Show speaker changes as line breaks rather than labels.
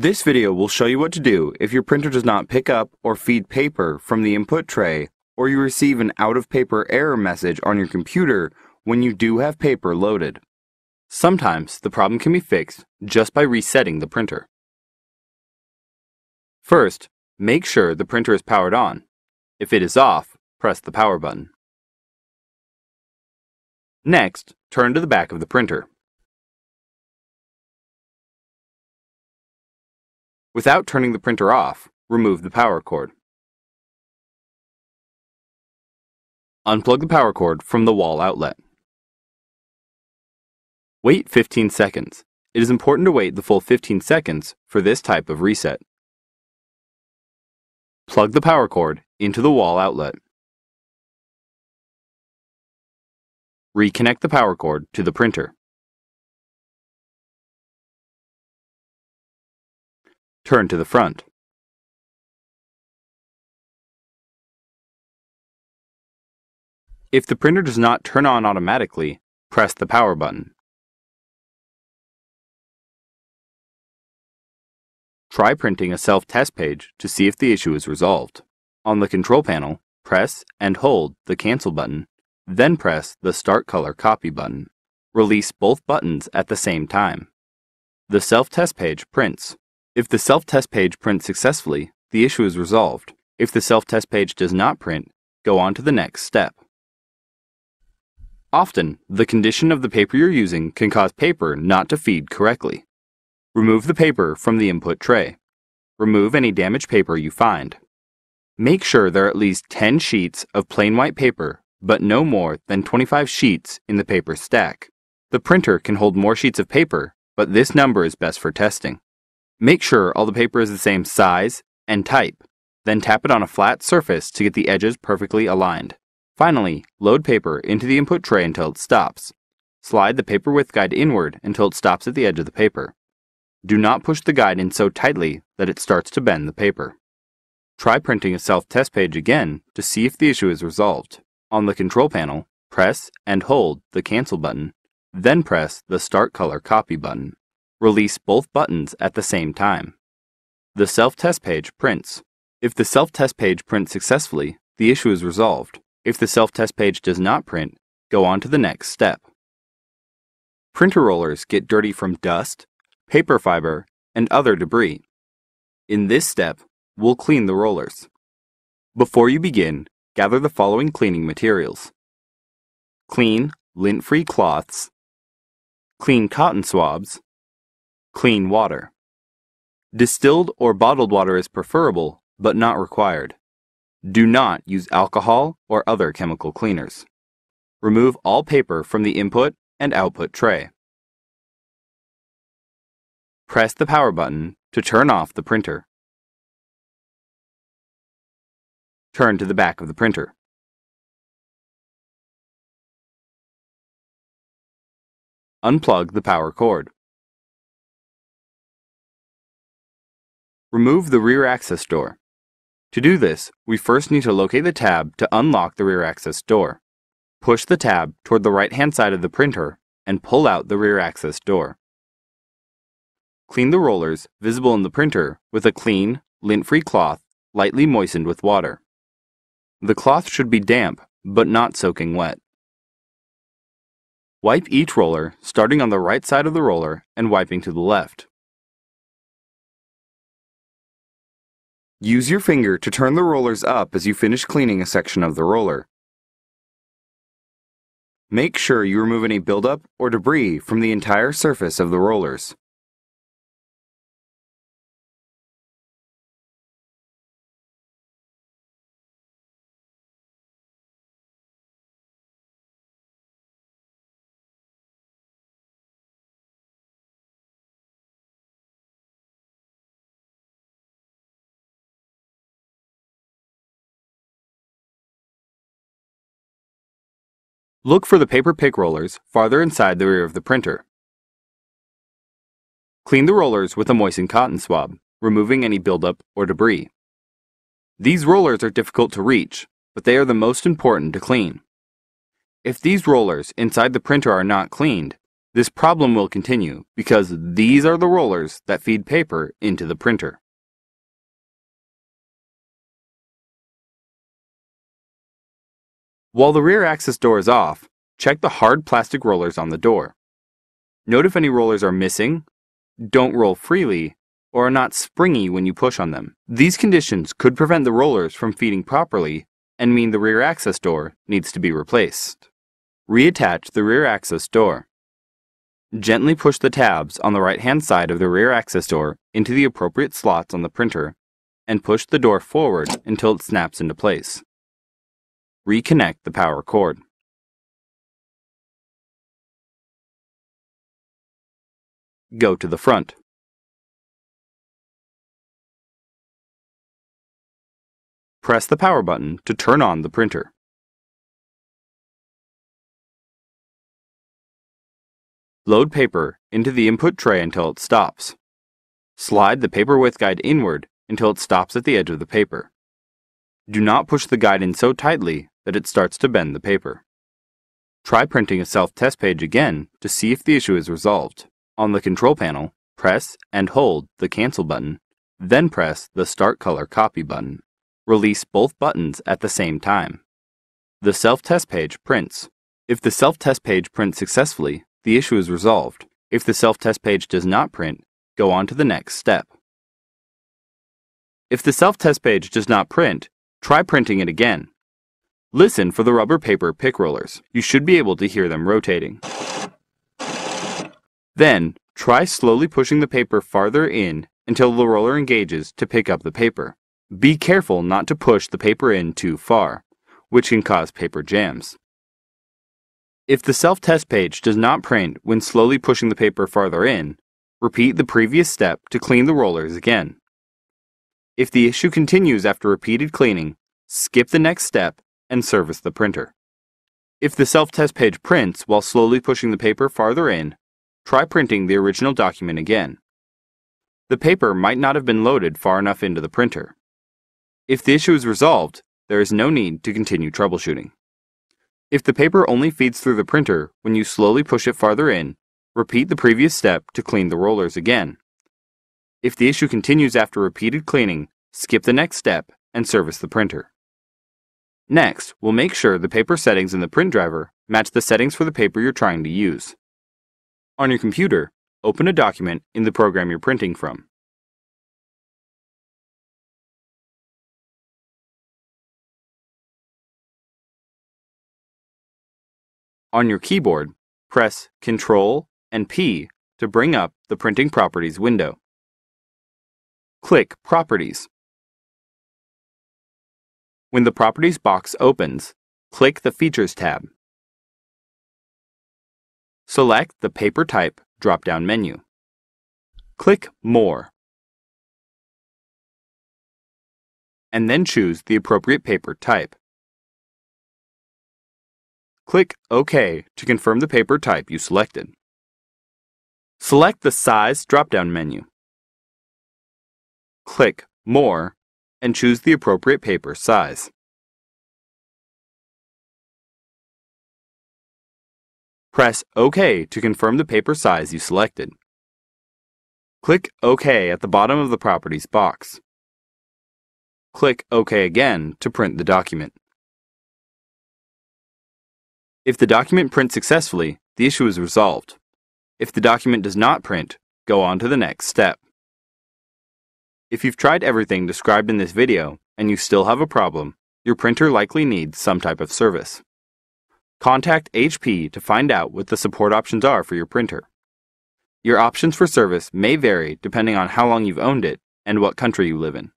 This video will show you what to do if your printer does not pick up or feed paper from the input tray or you receive an out of paper error message on your computer when you do have paper loaded. Sometimes the problem can be fixed just by resetting the printer. First, make sure the printer is powered on. If it is off, press the power button. Next, turn to the back of the printer. Without turning the printer off, remove the power cord. Unplug the power cord from the wall outlet. Wait 15 seconds. It is important to wait the full 15 seconds for this type of reset. Plug the power cord into the wall outlet. Reconnect the power cord to the printer. Turn to the front. If the printer does not turn on automatically, press the power button. Try printing a self-test page to see if the issue is resolved. On the control panel, press and hold the Cancel button, then press the Start Color Copy button. Release both buttons at the same time. The self-test page prints. If the self-test page prints successfully, the issue is resolved. If the self-test page does not print, go on to the next step. Often, the condition of the paper you're using can cause paper not to feed correctly. Remove the paper from the input tray. Remove any damaged paper you find. Make sure there are at least 10 sheets of plain white paper, but no more than 25 sheets in the paper stack. The printer can hold more sheets of paper, but this number is best for testing. Make sure all the paper is the same size and type. Then tap it on a flat surface to get the edges perfectly aligned. Finally, load paper into the input tray until it stops. Slide the paper width guide inward until it stops at the edge of the paper. Do not push the guide in so tightly that it starts to bend the paper. Try printing a self-test page again to see if the issue is resolved. On the control panel, press and hold the Cancel button, then press the Start Color Copy button. Release both buttons at the same time. The self-test page prints. If the self-test page prints successfully, the issue is resolved. If the self-test page does not print, go on to the next step. Printer rollers get dirty from dust, paper fiber, and other debris. In this step, we'll clean the rollers. Before you begin, gather the following cleaning materials. Clean, lint-free cloths, clean cotton swabs, clean water. Distilled or bottled water is preferable, but not required. Do not use alcohol or other chemical cleaners. Remove all paper from the input and output tray. Press the power button to turn off the printer. Turn to the back of the printer. Unplug the power cord. Remove the rear access door. To do this, we first need to locate the tab to unlock the rear access door. Push the tab toward the right-hand side of the printer and pull out the rear access door. Clean the rollers visible in the printer with a clean, lint-free cloth lightly moistened with water. The cloth should be damp, but not soaking wet. Wipe each roller, starting on the right side of the roller and wiping to the left. Use your finger to turn the rollers up as you finish cleaning a section of the roller. Make sure you remove any buildup or debris from the entire surface of the rollers. Look for the paper pick rollers farther inside the rear of the printer. Clean the rollers with a moistened cotton swab, removing any buildup or debris. These rollers are difficult to reach, but they are the most important to clean. If these rollers inside the printer are not cleaned, This problem will continue because these are the rollers that feed paper into the printer. While the rear access door is off, check the hard plastic rollers on the door. Note if any rollers are missing, don't roll freely, or are not springy when you push on them. These conditions could prevent the rollers from feeding properly and mean the rear access door needs to be replaced. Reattach the rear access door. Gently push the tabs on the right hand side of the rear access door into the appropriate slots on the printer and push the door forward until it snaps into place. Reconnect the power cord. Go to the front. Press the power button to turn on the printer. Load paper into the input tray until it stops. Slide the paper width guide inward until it stops at the edge of the paper. Do not push the guide in so tightly that it starts to bend the paper. Try printing a self-test page again to see if the issue is resolved. On the control panel, press and hold the Cancel button, then press the Start Color Copy button. Release both buttons at the same time. The self-test page prints. If the self-test page prints successfully, the issue is resolved. If the self-test page does not print, go on to the next step. If the self-test page does not print, try printing it again. Listen for the rubber paper pick rollers. You should be able to hear them rotating. Then, try slowly pushing the paper farther in until the roller engages to pick up the paper. Be careful not to push the paper in too far, which can cause paper jams. If the self-test page does not print when slowly pushing the paper farther in, repeat the previous step to clean the rollers again. If the issue continues after repeated cleaning, skip the next step and service the printer. If the self-test page prints while slowly pushing the paper farther in, try printing the original document again. The paper might not have been loaded far enough into the printer. If the issue is resolved, there is no need to continue troubleshooting. If the paper only feeds through the printer when you slowly push it farther in, repeat the previous step to clean the rollers again. If the issue continues after repeated cleaning, skip the next step and service the printer. Next, we'll make sure the paper settings in the print driver match the settings for the paper you're trying to use. On your computer, open a document in the program you're printing from. On your keyboard, press Ctrl and P to bring up the Printing Properties window. Click Properties. When the Properties box opens, click the Features tab. Select the Paper Type drop-down menu. Click More. And then choose the appropriate paper type. Click OK to confirm the paper type you selected. Select the Size drop-down menu. Click More and choose the appropriate paper size. Press OK to confirm the paper size you selected. Click OK at the bottom of the Properties box. Click OK again to print the document. If the document prints successfully, the issue is resolved. If the document does not print, go on to the next step. If you've tried everything described in this video and you still have a problem, your printer likely needs some type of service. Contact HP to find out what the support options are for your printer. Your options for service may vary depending on how long you've owned it and what country you live in.